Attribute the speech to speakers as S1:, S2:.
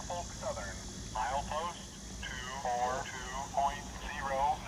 S1: Norfolk Southern. Milepost 242.0.